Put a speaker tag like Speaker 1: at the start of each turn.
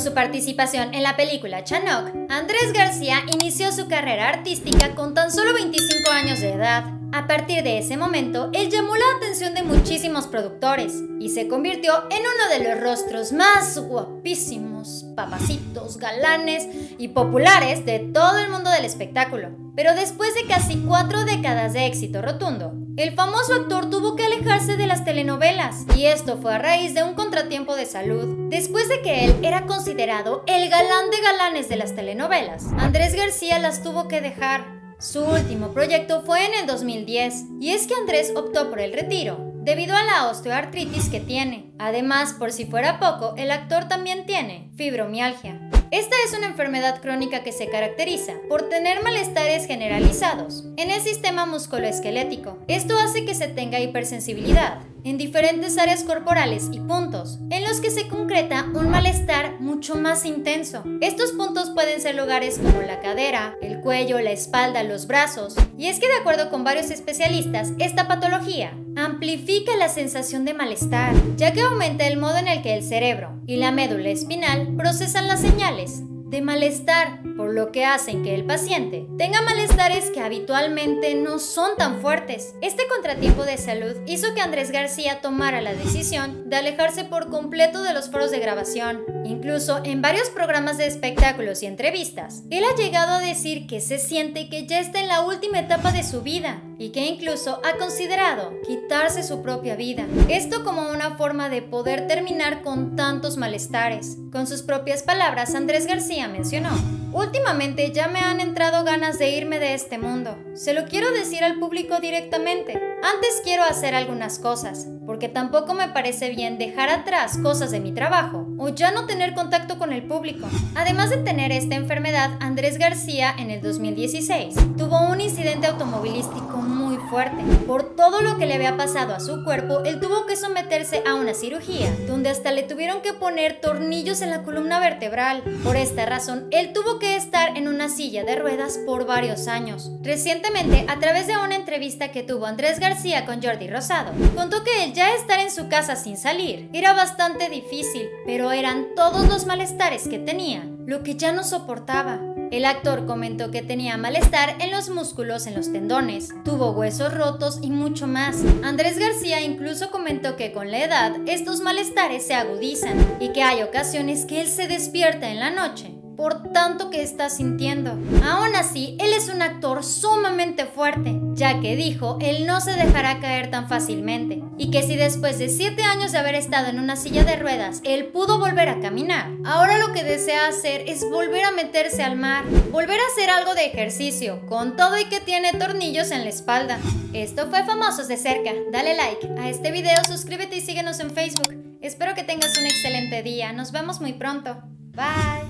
Speaker 1: Su participación en la película Chanoc, Andrés García inició su carrera artística con tan solo 25 años de edad. A partir de ese momento, él llamó la atención de muchísimos productores y se convirtió en uno de los rostros más guapísimos, papacitos, galanes y populares de todo el mundo del espectáculo. Pero después de casi cuatro de éxito rotundo, el famoso actor tuvo que alejarse de las telenovelas y esto fue a raíz de un contratiempo de salud. Después de que él era considerado el galán de galanes de las telenovelas, Andrés García las tuvo que dejar su último proyecto fue en el 2010, y es que Andrés optó por el retiro, debido a la osteoartritis que tiene. Además, por si fuera poco, el actor también tiene fibromialgia. Esta es una enfermedad crónica que se caracteriza por tener malestares generalizados en el sistema musculoesquelético. Esto hace que se tenga hipersensibilidad, en diferentes áreas corporales y puntos, en los que se concreta un malestar mucho más intenso. Estos puntos pueden ser lugares como la cadera, el cuello, la espalda, los brazos, y es que de acuerdo con varios especialistas, esta patología amplifica la sensación de malestar, ya que aumenta el modo en el que el cerebro y la médula espinal procesan las señales de malestar, por lo que hacen que el paciente tenga malestares que habitualmente no son tan fuertes. Este contratiempo de salud hizo que Andrés García tomara la decisión de alejarse por completo de los foros de grabación. Incluso en varios programas de espectáculos y entrevistas, él ha llegado a decir que se siente que ya está en la última etapa de su vida y que incluso ha considerado quitarse su propia vida. Esto como una forma de poder terminar con tantos malestares. Con sus propias palabras, Andrés García mencionó, Últimamente ya me han entrado ganas de irme de este mundo. Se lo quiero decir al público directamente. Antes quiero hacer algunas cosas, porque tampoco me parece bien dejar atrás cosas de mi trabajo o ya no tener contacto con el público. Además de tener esta enfermedad, Andrés García en el 2016 tuvo un incidente automovilístico muy fuerte. Por todo lo que le había pasado a su cuerpo, él tuvo que someterse a una cirugía, donde hasta le tuvieron que poner tornillos en la columna vertebral. Por esta razón, él tuvo que estar en una silla de ruedas por varios años. Recientemente, a través de una entrevista que tuvo Andrés García con Jordi Rosado, contó que ya estar en su casa sin salir era bastante difícil, pero eran todos los malestares que tenía, lo que ya no soportaba. El actor comentó que tenía malestar en los músculos, en los tendones, tuvo huesos rotos y mucho más. Andrés García incluso comentó que con la edad estos malestares se agudizan y que hay ocasiones que él se despierta en la noche por tanto que está sintiendo. Aún así, él es un actor sumamente fuerte, ya que dijo él no se dejará caer tan fácilmente, y que si después de 7 años de haber estado en una silla de ruedas, él pudo volver a caminar, ahora lo que desea hacer es volver a meterse al mar, volver a hacer algo de ejercicio, con todo y que tiene tornillos en la espalda. Esto fue Famosos de Cerca. Dale like a este video, suscríbete y síguenos en Facebook. Espero que tengas un excelente día. Nos vemos muy pronto. Bye.